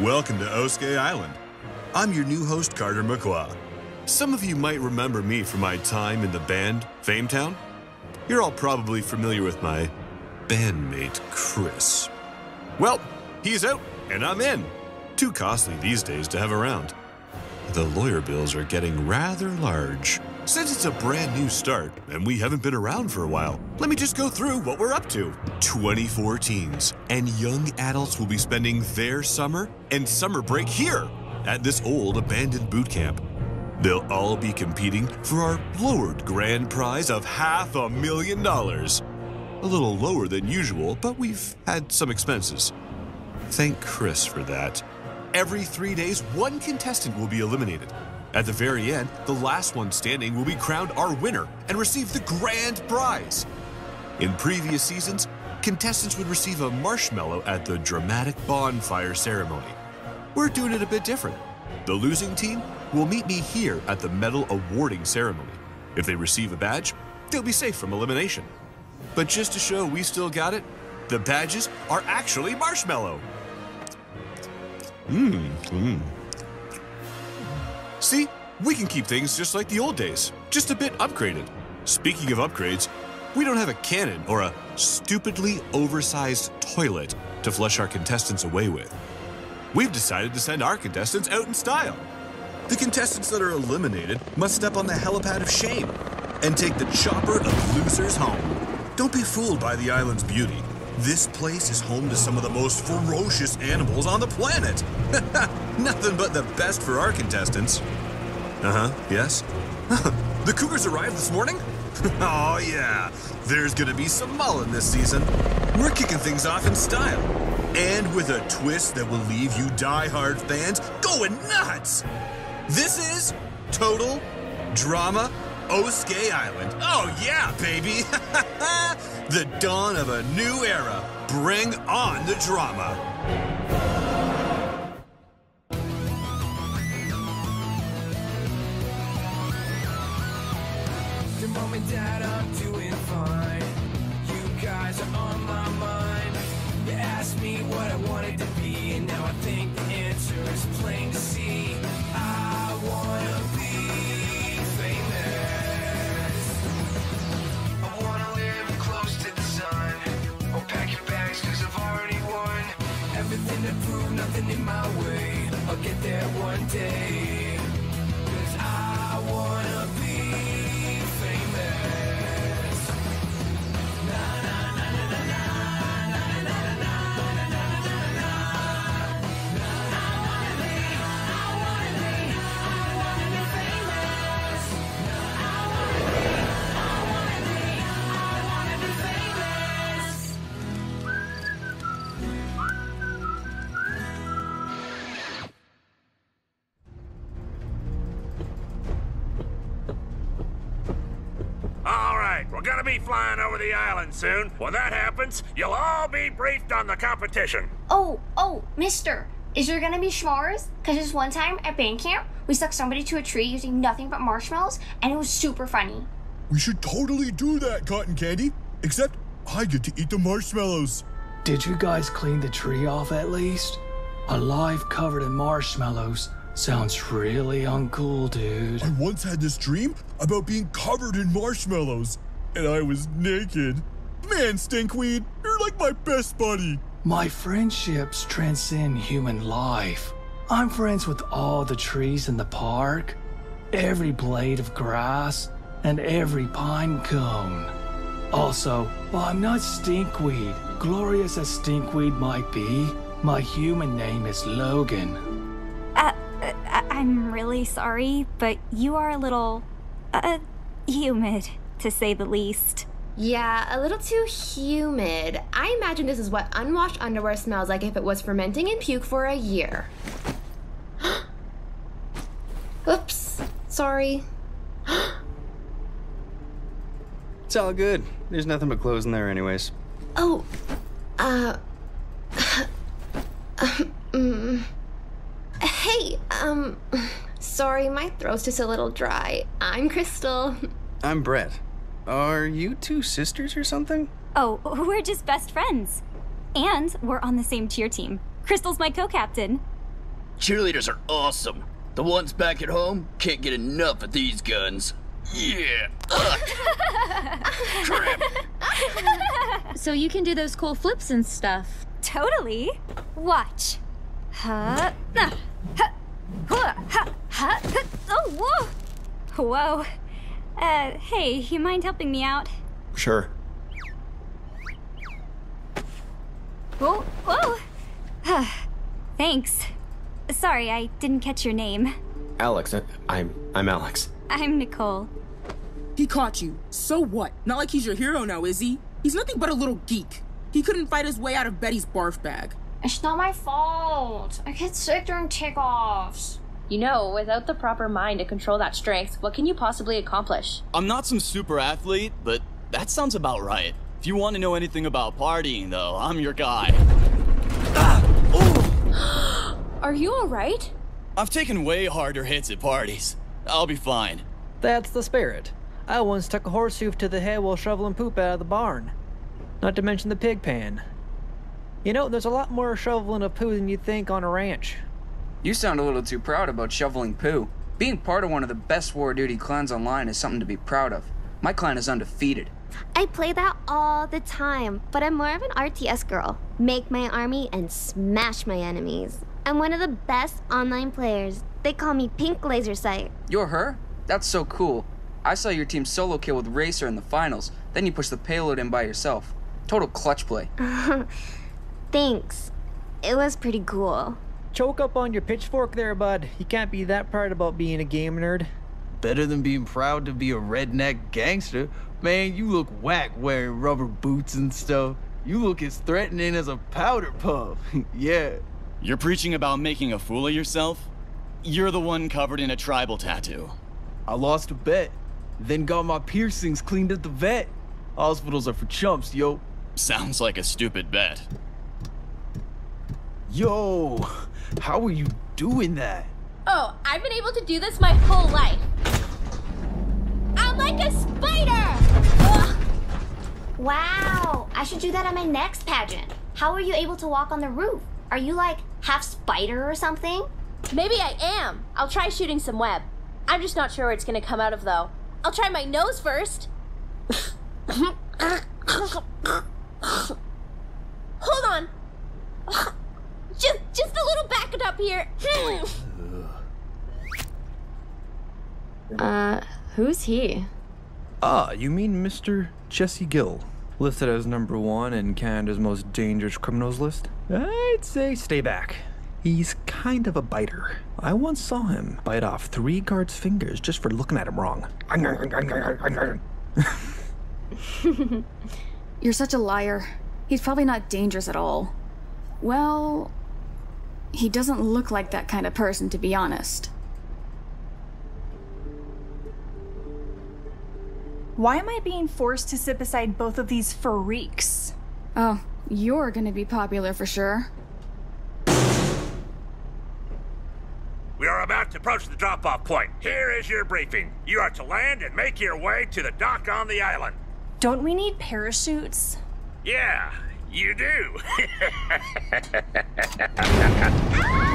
Welcome to Oskayi Island. I'm your new host, Carter McQuah. Some of you might remember me from my time in the band Fametown. You're all probably familiar with my bandmate, Chris. Well, he's out and I'm in. Too costly these days to have around. The lawyer bills are getting rather large. Since it's a brand new start and we haven't been around for a while, let me just go through what we're up to. 24 teens and young adults will be spending their summer and summer break here at this old abandoned boot camp. They'll all be competing for our lowered grand prize of half a million dollars. A little lower than usual, but we've had some expenses. Thank Chris for that. Every three days, one contestant will be eliminated. At the very end, the last one standing will be crowned our winner and receive the grand prize. In previous seasons, contestants would receive a marshmallow at the dramatic bonfire ceremony. We're doing it a bit different. The losing team will meet me here at the medal awarding ceremony. If they receive a badge, they'll be safe from elimination. But just to show we still got it, the badges are actually marshmallow. Mmm, mmm. See, we can keep things just like the old days, just a bit upgraded. Speaking of upgrades, we don't have a cannon or a stupidly oversized toilet to flush our contestants away with. We've decided to send our contestants out in style. The contestants that are eliminated must step on the helipad of shame and take the chopper of losers home. Don't be fooled by the island's beauty. This place is home to some of the most ferocious animals on the planet. Nothing but the best for our contestants. Uh huh, yes? the Cougars arrived this morning? oh, yeah. There's gonna be some mullen this season. We're kicking things off in style. And with a twist that will leave you die-hard fans going nuts. This is Total Drama Oskayi Island. Oh, yeah, baby. the dawn of a new era. Bring on the drama. Nothing in my way. I'll get there one day. The island soon. When that happens, you'll all be briefed on the competition. Oh, oh, mister, is there gonna be s'mores? Because this one time at band camp, we stuck somebody to a tree using nothing but marshmallows, and it was super funny. We should totally do that, Cotton Candy. Except I get to eat the marshmallows. Did you guys clean the tree off at least? Alive covered in marshmallows sounds really uncool, dude. I once had this dream about being covered in marshmallows, and I was naked. Man, Stinkweed, you're like my best buddy. My friendships transcend human life. I'm friends with all the trees in the park, every blade of grass, and every pine cone. Also, while I'm not Stinkweed, glorious as Stinkweed might be, my human name is Logan. Uh, uh, I- I'm really sorry, but you are a little, uh, humid, to say the least. Yeah, a little too humid. I imagine this is what unwashed underwear smells like if it was fermenting in puke for a year. Oops, sorry. It's all good. There's nothing but clothes in there, anyways. Oh, uh. mm. Hey, um. Sorry, my throat's just a little dry. I'm Crystal. I'm Brett. Are you two sisters or something? Oh, we're just best friends. And we're on the same cheer team. Crystal's my co captain. Cheerleaders are awesome. The ones back at home can't get enough of these guns. Yeah. Crap. So you can do those cool flips and stuff. Totally. Watch. Huh, huh, huh, huh, huh, huh. Oh, whoa. Whoa. Uh, hey, you mind helping me out? Sure. Whoa, whoa. Thanks. Sorry, I didn't catch your name. Alex, I- I'm I'm Alex. I'm Nicole. He caught you. So what? Not like he's your hero now, is he? He's nothing but a little geek. He couldn't fight his way out of Betty's barf bag. It's not my fault. I get sick during takeoffs. You know, without the proper mind to control that strength, what can you possibly accomplish? I'm not some super athlete, but that sounds about right. If you want to know anything about partying, though, I'm your guy. Ah! Are you alright? I've taken way harder hits at parties. I'll be fine. That's the spirit. I once took a horse hoof to the head while shoveling poop out of the barn. Not to mention the pig pan. You know, there's a lot more shoveling of poo than you'd think on a ranch. You sound a little too proud about shoveling poo. Being part of one of the best war duty clans online is something to be proud of. My clan is undefeated. I play that all the time, but I'm more of an RTS girl. Make my army and smash my enemies. I'm one of the best online players. They call me Pink Laser Sight. You're her? That's so cool. I saw your team solo kill with Racer in the finals, then you pushed the payload in by yourself. Total clutch play. Thanks. It was pretty cool. Choke up on your pitchfork there, bud. You can't be that proud about being a game nerd. Better than being proud to be a redneck gangster. Man, you look whack wearing rubber boots and stuff. You look as threatening as a powder puff. yeah. You're preaching about making a fool of yourself? You're the one covered in a tribal tattoo. I lost a bet, then got my piercings cleaned at the vet. Hospitals are for chumps, yo. Sounds like a stupid bet. Yo, how are you doing that? Oh, I've been able to do this my whole life. I'm like a spider! Ugh. Wow, I should do that on my next pageant. How are you able to walk on the roof? Are you like half spider or something? Maybe I am. I'll try shooting some web. I'm just not sure where it's gonna come out of though. I'll try my nose first. Hold on. Just, just a little back it up here. Uh, who's he? Ah, you mean Mr. Jesse Gill, listed as number one in Canada's most dangerous criminals list? I'd say stay back. He's kind of a biter. I once saw him bite off three guards' fingers just for looking at him wrong. You're such a liar. He's probably not dangerous at all. Well, he doesn't look like that kind of person, to be honest. Why am I being forced to sit beside both of these freaks? Oh, you're gonna be popular for sure. We are about to approach the drop-off point. Here is your briefing. You are to land and make your way to the dock on the island. Don't we need parachutes? Yeah, you do. Ah!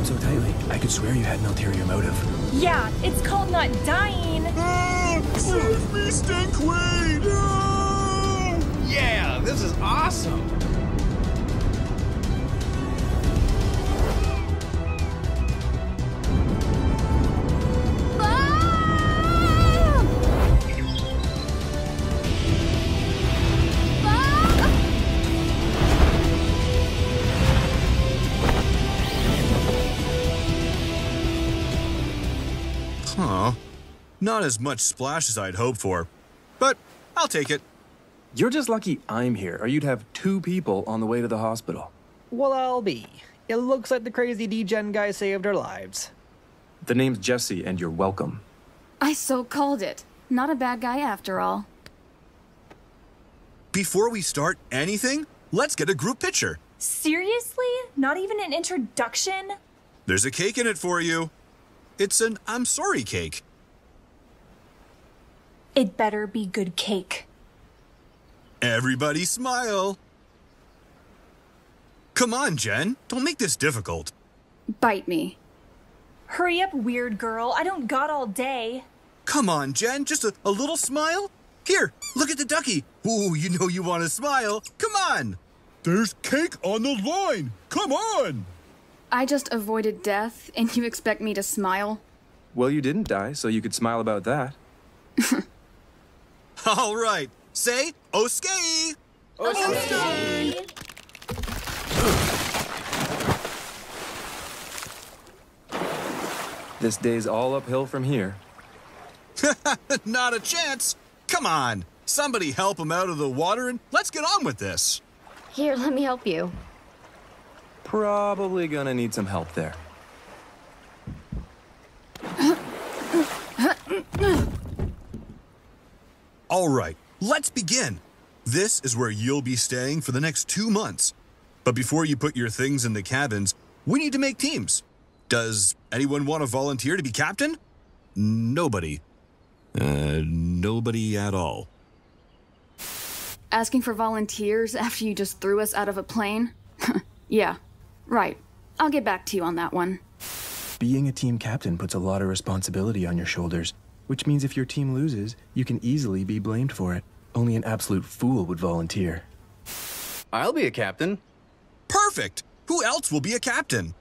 You don't gotta grab so tightly. I could swear you had an ulterior motive. Yeah, it's called not dying. Save me, Stinkweed! Yeah, this is awesome. Not as much splash as I'd hoped for, but I'll take it. You're just lucky I'm here, or you'd have two people on the way to the hospital. Well, I'll be. It looks like the crazy degen guy saved our lives. The name's Jesse, and you're welcome. I so called it. Not a bad guy after all. before we start anything, let's get a group picture. Seriously? Not even an introduction? There's a cake in it for you. It's an I'm sorry cake. It better be good cake. Everybody smile. Come on, Jen. Don't make this difficult. Bite me. Hurry up, weird girl. I don't got all day. Come on, Jen. Just a, a little smile. Here, look at the ducky. Ooh, you know you want to smile. Come on. There's cake on the line. Come on. I just avoided death, and you expect me to smile? Well, you didn't die, so you could smile about that. All right. Say, Oskay. Okay. This day's all uphill from here. Not a chance. Come on. Somebody help him out of the water and let's get on with this. Here, let me help you. Probably gonna need some help there. All right, let's begin. This is where you'll be staying for the next two months. But before you put your things in the cabins, we need to make teams. Does anyone want to volunteer to be captain? Nobody. Uh, nobody at all. Asking for volunteers after you just threw us out of a plane? yeah, right. I'll get back to you on that one. Being a team captain puts a lot of responsibility on your shoulders, which means if your team loses, you can easily be blamed for it. Only an absolute fool would volunteer. I'll be a captain. Perfect! Who else will be a captain?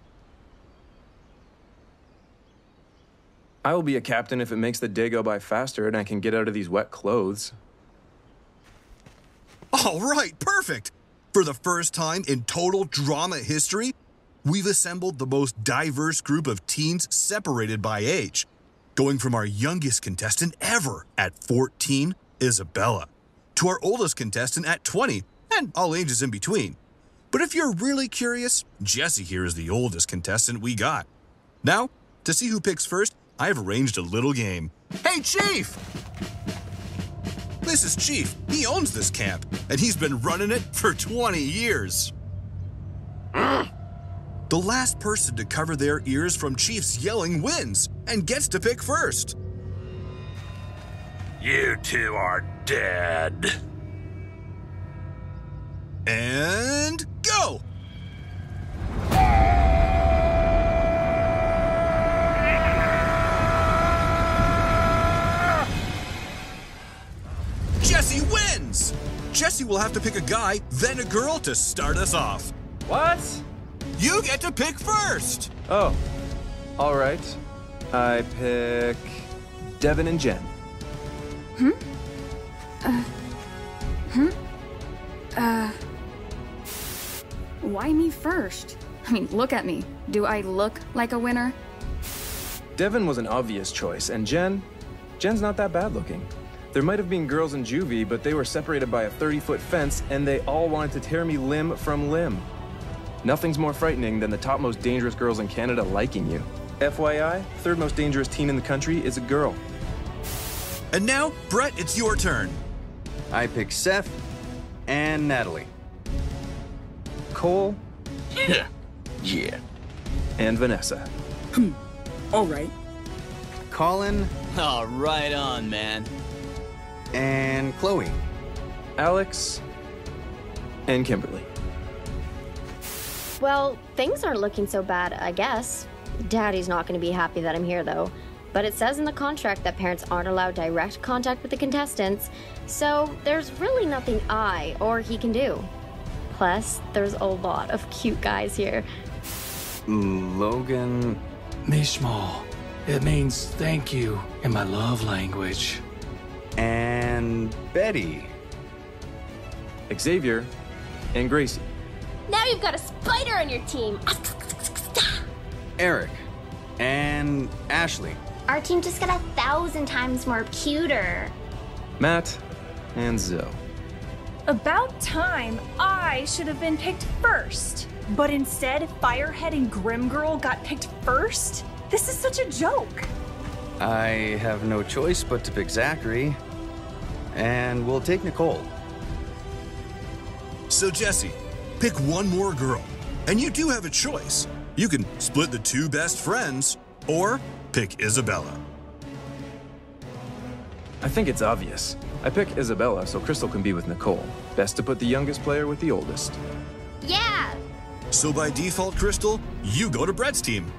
I will be a captain if it makes the day go by faster and I can get out of these wet clothes. All right, perfect. For the first time in total drama history, we've assembled the most diverse group of teens separated by age, going from our youngest contestant ever at 14, Isabella, to our oldest contestant at 20, and all ages in between. But if you're really curious, Jesse here is the oldest contestant we got. Now, to see who picks first, I have arranged a little game. Hey, Chief! This is Chief. He owns this camp, and he's been running it for 20 years. The last person to cover their ears from Chief's yelling wins and gets to pick first. You two are dead. And go! Jesse wins! Jesse will have to pick a guy, then a girl to start us off. What? You get to pick first! Oh, all right. I pick Devin and Jen. Hmm? Uh. Hmm? Uh. Why me first? I mean, look at me. Do I look like a winner? Devin was an obvious choice, and Jen, Jen's not that bad looking. There might have been girls in juvie, but they were separated by a 30-foot fence, and they all wanted to tear me limb from limb. Nothing's more frightening than the top most dangerous girls in Canada liking you. FYI, third most dangerous teen in the country is a girl. And now, Brett, it's your turn. I pick Seth and Natalie. Cole Yeah. yeah. and Vanessa. Hmm. All right. Colin Oh, right on, man. and Chloe. Alex and Kimberly. Well, things aren't looking so bad, I guess. Daddy's not going to be happy that I'm here, though. But it says in the contract that parents aren't allowed direct contact with the contestants, so there's really nothing I or he can do. Plus, there's a lot of cute guys here. Logan. Mishmal. It means thank you in my love language. And Betty. Xavier and Gracie. Now you've got a spider on your team. Eric. And Ashley. Our team just got a thousand times more cuter. Matt and Zoe. About time I should have been picked first. But instead, Firehead and Grim Girl got picked first? This is such a joke. I have no choice but to pick Zachary. And we'll take Nicole. So, Jesse, pick one more girl. And you do have a choice. You can split the two best friends, or pick Isabella. I think it's obvious. I pick Isabella so Crystal can be with Nicole. Best to put the youngest player with the oldest. Yeah! So by default, Crystal, you go to Brett's team.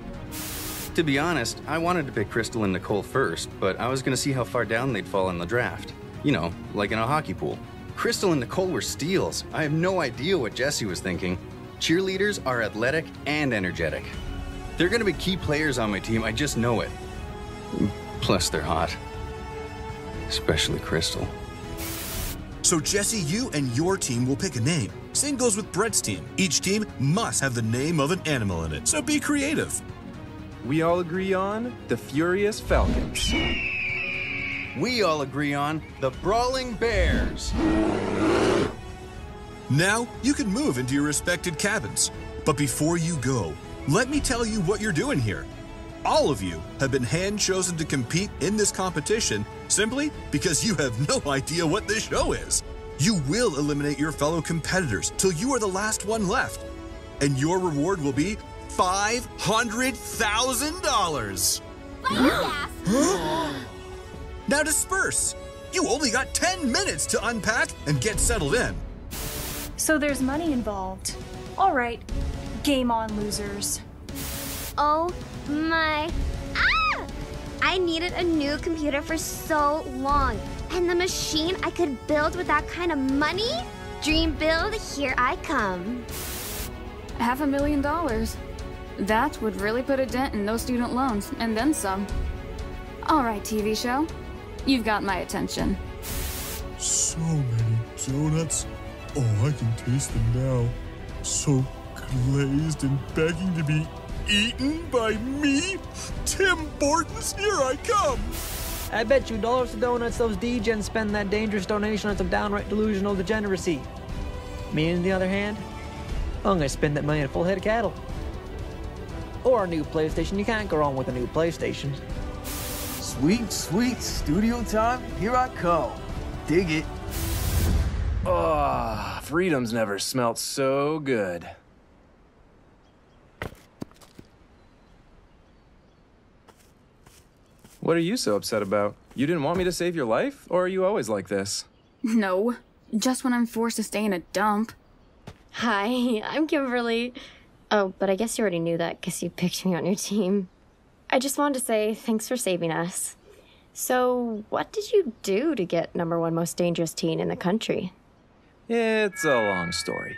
To be honest, I wanted to pick Crystal and Nicole first, but I was gonna see how far down they'd fall in the draft. You know, like in a hockey pool. Crystal and Nicole were steals. I have no idea what Jesse was thinking. Cheerleaders are athletic and energetic. They're gonna be key players on my team, I just know it. Plus, they're hot. Especially Crystal. So, Jesse, you and your team will pick a name. Same goes with Brett's team. Each team must have the name of an animal in it, so be creative. We all agree on the Furious Falcons. We all agree on the Brawling Bears. Now, you can move into your respected cabins. But before you go, let me tell you what you're doing here. All of you have been hand chosen to compete in this competition simply because you have no idea what this show is. You will eliminate your fellow competitors till you are the last one left. And your reward will be $500,000. now disperse. You only got 10 minutes to unpack and get settled in. So there's money involved. All right, game on, losers. Oh my. Ah! I needed a new computer for so long. And the machine I could build with that kind of money? Dream build, here I come. Half a million dollars. That would really put a dent in those student loans, and then some. All right, TV show. You've got my attention. So many donuts. Oh, I can taste them now. So glazed and begging to be eaten by me? Tim Bortons, here I come! I bet you dollars to donuts those degens spend that dangerous donation on some downright delusional degeneracy. Me, on the other hand, I'm gonna spend that money on a full head of cattle. Or a new PlayStation. You can't go wrong with a new PlayStation. Sweet, sweet studio time. Here I come. Dig it. Oh, freedom's never smelt so good. What are you so upset about? You didn't want me to save your life, or are you always like this? No, just when I'm forced to stay in a dump. Hi, I'm Kimberly. Oh, but I guess you already knew that because you picked me on your team. I just wanted to say thanks for saving us. So, what did you do to get number one most dangerous teen in the country? It's a long story.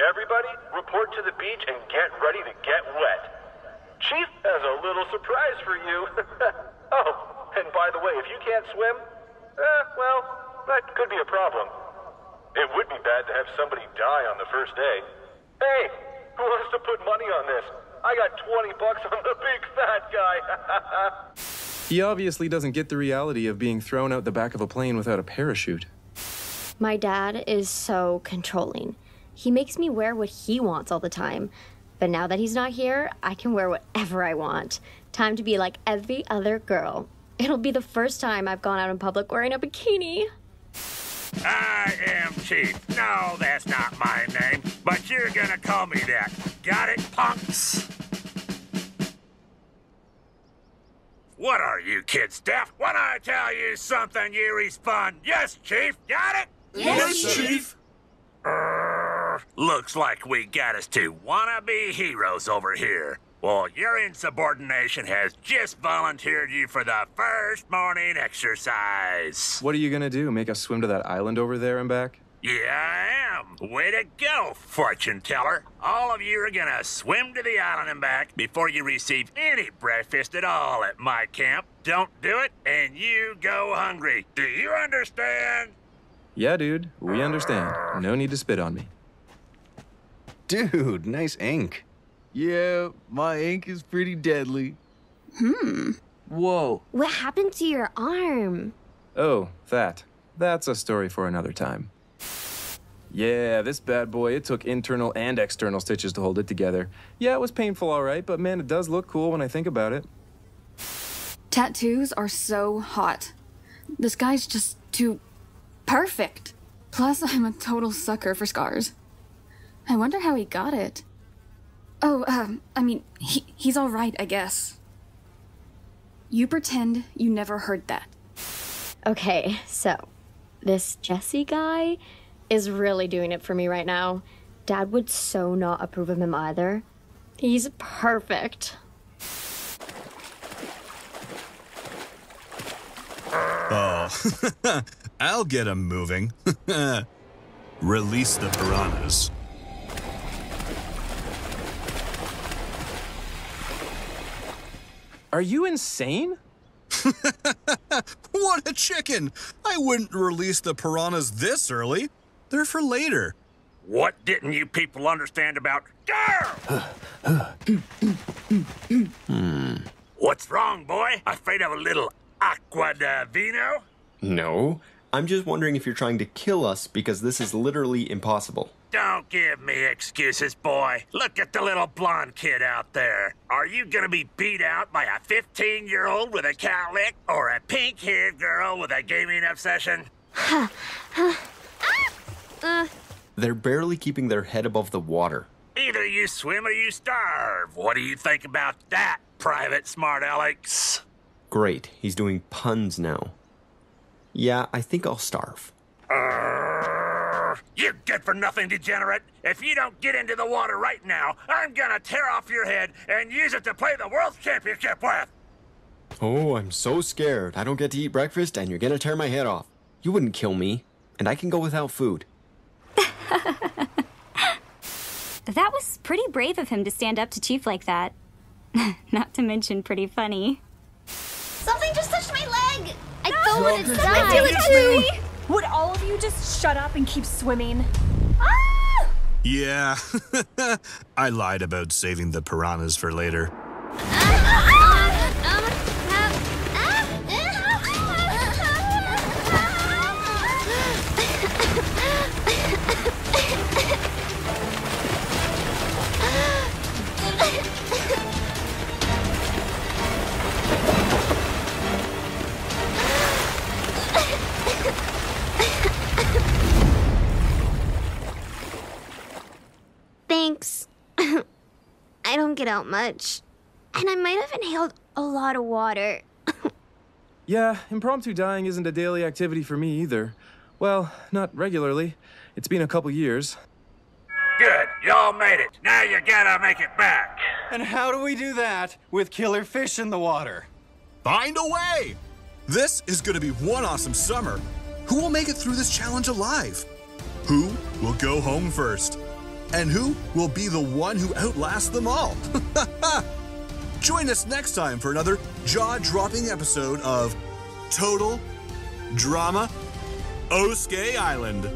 Everybody, report to the beach and get ready to get wet. Chief has a little surprise for you. oh, and by the way, if you can't swim, eh, well, that could be a problem. It would be bad to have somebody die on the first day. Hey, who wants to put money on this? I got 20 bucks on the big fat guy. He obviously doesn't get the reality of being thrown out the back of a plane without a parachute. My dad is so controlling. He makes me wear what he wants all the time. But now that he's not here, I can wear whatever I want. Time to be like every other girl. It'll be the first time I've gone out in public wearing a bikini. I am Chief. No, that's not my name, but you're gonna call me that. Got it, punks? What are you kids deaf? When I tell you something, you respond, yes, Chief. Got it? Yes, Yes, Chief. Err, looks like we got us two wannabe heroes over here. Well, your insubordination has just volunteered you for the first morning exercise. What are you gonna do? Make us swim to that island over there and back? Yeah, I am. Way to go, fortune teller. All of you are gonna swim to the island and back before you receive any breakfast at all at my camp. Don't do it, and you go hungry. Do you understand? Yeah, dude, we understand. No need to spit on me. Dude, nice ink. Yeah, my ink is pretty deadly. Hmm. Whoa. What happened to your arm? Oh, that. That's a story for another time. Yeah, this bad boy, it took internal and external stitches to hold it together. Yeah, it was painful, all right, but man, it does look cool when I think about it. Tattoos are so hot. This guy's just too perfect. Plus, I'm a total sucker for scars. I wonder how he got it. Oh, um, I mean, he, he's alright, I guess. You pretend you never heard that. Okay, so this Jesse guy is really doing it for me right now. Dad would so not approve of him either. He's perfect. I'll get him moving. Release the piranhas. Are you insane? What a chicken! I wouldn't release the piranhas this early. They're for later. What didn't you people understand about. What's wrong, boy? Afraid of a little aqua de vino? No. I'm just wondering if you're trying to kill us because this is literally impossible. Don't give me excuses, boy. Look at the little blonde kid out there. Are you gonna be beat out by a 15 year old with a cowlick or a pink haired girl with a gaming obsession? They're barely keeping their head above the water. Either you swim or you starve. What do you think about that, Private Smart Alex? Great, he's doing puns now. Yeah, I think I'll starve. Arrgh. You good for nothing degenerate. If you don't get into the water right now, I'm gonna tear off your head and use it to play the World Championship with. Oh, I'm so scared. I don't get to eat breakfast and you're gonna tear my head off. You wouldn't kill me, and I can go without food. That was pretty brave of him to stand up to Chief like that. Not to mention pretty funny. Something just touched my leg. I felt Oh, it I inside. feel it too. Would all of you just shut up and keep swimming? Yeah, I lied about saving the piranhas for later. I out much. And I might have inhaled a lot of water. Yeah, impromptu dying isn't a daily activity for me either. Well, not regularly. It's been a couple years. Good, y'all made it. Now you gotta make it back. And how do we do that with killer fish in the water? Find a way! This is gonna be one awesome summer. Who will make it through this challenge alive? Who will go home first? And who will be the one who outlasts them all? Join us next time for another jaw dropping episode of Total Drama Oskayi Island.